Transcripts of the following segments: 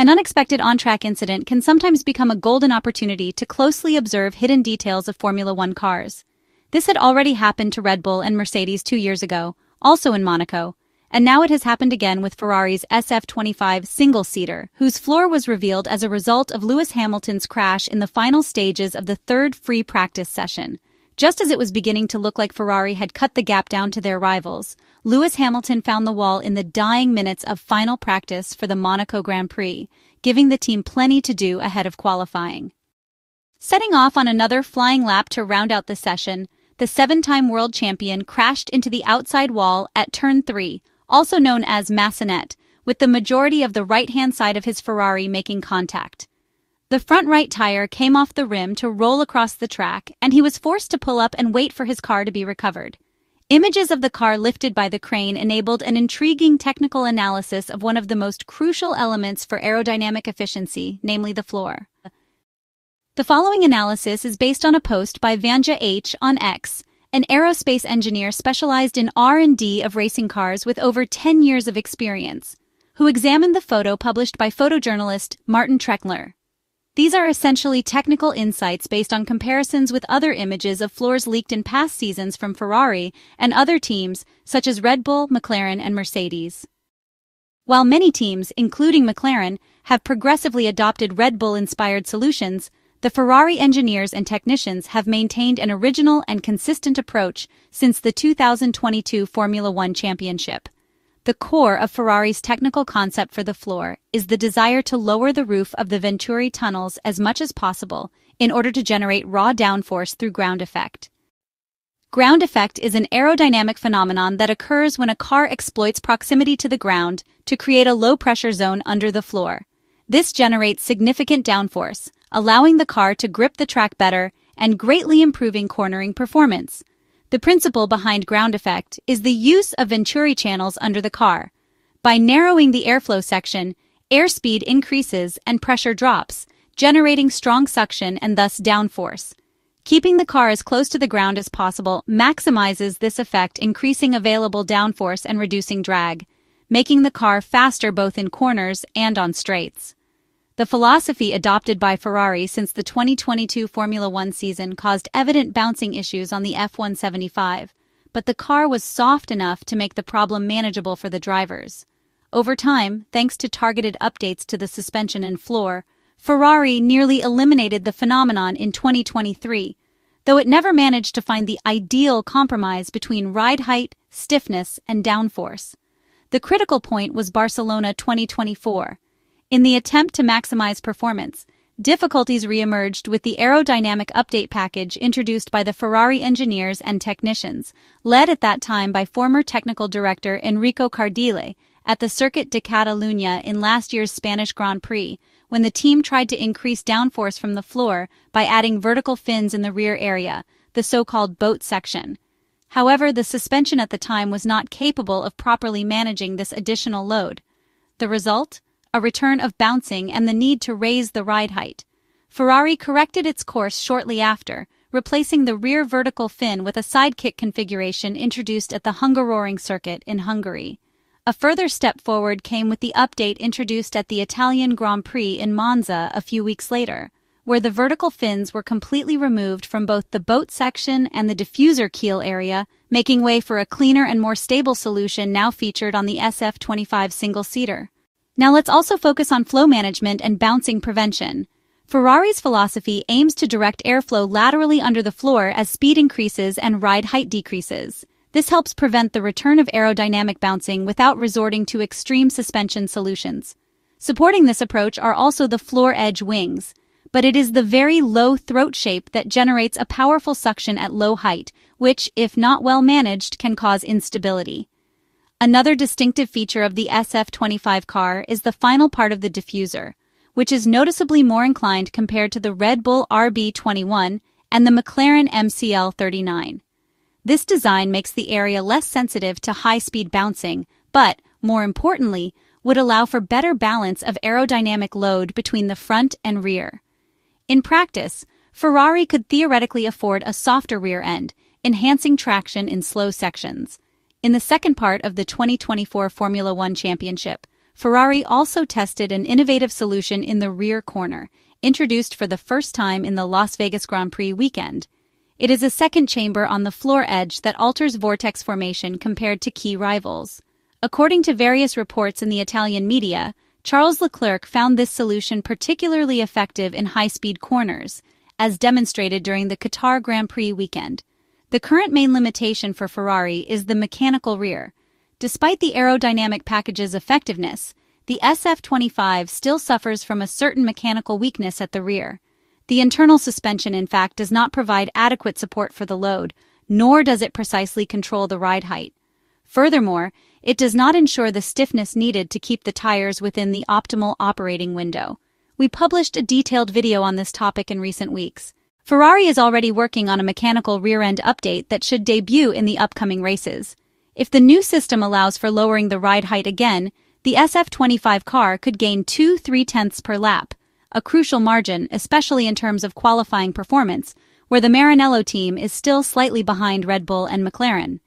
An unexpected on-track incident can sometimes become a golden opportunity to closely observe hidden details of Formula One cars. This had already happened to Red Bull and Mercedes two years ago, also in Monaco, and now it has happened again with Ferrari's SF25 single-seater, whose floor was revealed as a result of Lewis Hamilton's crash in the final stages of the third free practice session. Just as it was beginning to look like Ferrari had cut the gap down to their rivals, Lewis Hamilton found the wall in the dying minutes of final practice for the Monaco Grand Prix, giving the team plenty to do ahead of qualifying. Setting off on another flying lap to round out the session, the seven-time world champion crashed into the outside wall at turn 3, also known as Massenet, with the majority of the right-hand side of his Ferrari making contact. The front right tire came off the rim to roll across the track, and he was forced to pull up and wait for his car to be recovered. Images of the car lifted by the crane enabled an intriguing technical analysis of one of the most crucial elements for aerodynamic efficiency, namely the floor. The following analysis is based on a post by Vanja H. on X, an aerospace engineer specialized in R&D of racing cars with over 10 years of experience, who examined the photo published by photojournalist Martin Treckler. These are essentially technical insights based on comparisons with other images of floors leaked in past seasons from Ferrari and other teams such as Red Bull, McLaren, and Mercedes. While many teams, including McLaren, have progressively adopted Red Bull-inspired solutions, the Ferrari engineers and technicians have maintained an original and consistent approach since the 2022 Formula One Championship. The core of Ferrari's technical concept for the floor is the desire to lower the roof of the Venturi tunnels as much as possible in order to generate raw downforce through ground effect. Ground effect is an aerodynamic phenomenon that occurs when a car exploits proximity to the ground to create a low-pressure zone under the floor. This generates significant downforce, allowing the car to grip the track better and greatly improving cornering performance. The principle behind ground effect is the use of Venturi channels under the car. By narrowing the airflow section, airspeed increases and pressure drops, generating strong suction and thus downforce. Keeping the car as close to the ground as possible maximizes this effect, increasing available downforce and reducing drag, making the car faster both in corners and on straights. The philosophy adopted by Ferrari since the 2022 Formula One season caused evident bouncing issues on the F1-75, but the car was soft enough to make the problem manageable for the drivers. Over time, thanks to targeted updates to the suspension and floor, Ferrari nearly eliminated the phenomenon in 2023, though it never managed to find the ideal compromise between ride height, stiffness, and downforce. The critical point was Barcelona 2024 in the attempt to maximize performance, difficulties reemerged with the aerodynamic update package introduced by the Ferrari engineers and technicians, led at that time by former technical director Enrico Cardile at the Circuit de Catalunya in last year's Spanish Grand Prix, when the team tried to increase downforce from the floor by adding vertical fins in the rear area, the so-called boat section. However, the suspension at the time was not capable of properly managing this additional load. The result? A return of bouncing and the need to raise the ride height. Ferrari corrected its course shortly after, replacing the rear vertical fin with a sidekick configuration introduced at the Hungaroring circuit in Hungary. A further step forward came with the update introduced at the Italian Grand Prix in Monza a few weeks later, where the vertical fins were completely removed from both the boat section and the diffuser keel area, making way for a cleaner and more stable solution now featured on the SF25 single-seater. Now let's also focus on flow management and bouncing prevention. Ferrari's philosophy aims to direct airflow laterally under the floor as speed increases and ride height decreases. This helps prevent the return of aerodynamic bouncing without resorting to extreme suspension solutions. Supporting this approach are also the floor edge wings, but it is the very low throat shape that generates a powerful suction at low height, which, if not well managed, can cause instability. Another distinctive feature of the SF25 car is the final part of the diffuser, which is noticeably more inclined compared to the Red Bull RB21 and the McLaren MCL39. This design makes the area less sensitive to high-speed bouncing, but, more importantly, would allow for better balance of aerodynamic load between the front and rear. In practice, Ferrari could theoretically afford a softer rear end, enhancing traction in slow sections. In the second part of the 2024 Formula One Championship, Ferrari also tested an innovative solution in the rear corner, introduced for the first time in the Las Vegas Grand Prix weekend. It is a second chamber on the floor edge that alters vortex formation compared to key rivals. According to various reports in the Italian media, Charles Leclerc found this solution particularly effective in high-speed corners, as demonstrated during the Qatar Grand Prix weekend. The current main limitation for Ferrari is the mechanical rear. Despite the aerodynamic package's effectiveness, the SF25 still suffers from a certain mechanical weakness at the rear. The internal suspension, in fact, does not provide adequate support for the load, nor does it precisely control the ride height. Furthermore, it does not ensure the stiffness needed to keep the tires within the optimal operating window. We published a detailed video on this topic in recent weeks. Ferrari is already working on a mechanical rear-end update that should debut in the upcoming races. If the new system allows for lowering the ride height again, the SF25 car could gain 2-3 tenths per lap, a crucial margin, especially in terms of qualifying performance, where the Maranello team is still slightly behind Red Bull and McLaren.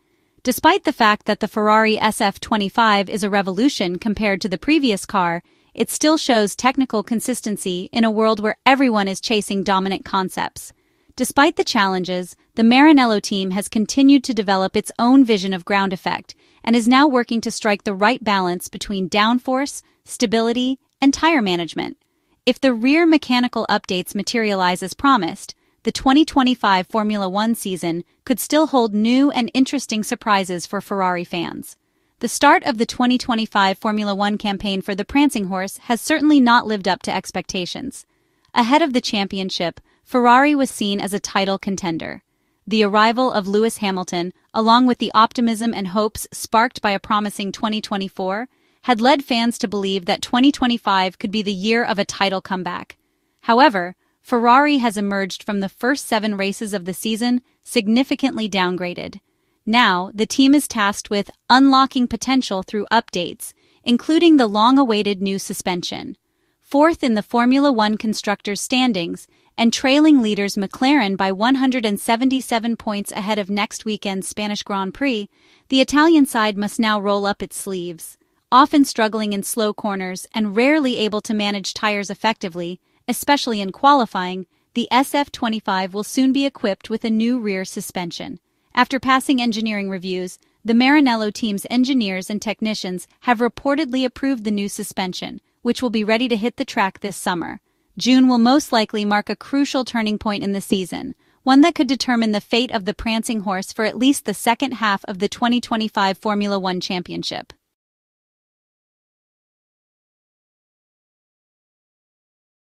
Despite the fact that the Ferrari SF25 is a revolution compared to the previous car, it still shows technical consistency in a world where everyone is chasing dominant concepts. Despite the challenges, the Maranello team has continued to develop its own vision of ground effect and is now working to strike the right balance between downforce, stability, and tire management. If the rear mechanical updates materialize as promised, the 2025 Formula One season could still hold new and interesting surprises for Ferrari fans. The start of the 2025 Formula One campaign for the Prancing Horse has certainly not lived up to expectations. Ahead of the championship, Ferrari was seen as a title contender. The arrival of Lewis Hamilton, along with the optimism and hopes sparked by a promising 2024, had led fans to believe that 2025 could be the year of a title comeback. However, Ferrari has emerged from the first seven races of the season significantly downgraded. Now, the team is tasked with unlocking potential through updates, including the long-awaited new suspension. Fourth in the Formula One constructors' standings, and trailing leaders McLaren by 177 points ahead of next weekend's Spanish Grand Prix, the Italian side must now roll up its sleeves often struggling in slow corners and rarely able to manage tires effectively, especially in qualifying, the SF25 will soon be equipped with a new rear suspension. After passing engineering reviews, the Maranello team's engineers and technicians have reportedly approved the new suspension, which will be ready to hit the track this summer. June will most likely mark a crucial turning point in the season, one that could determine the fate of the prancing horse for at least the second half of the 2025 Formula One Championship.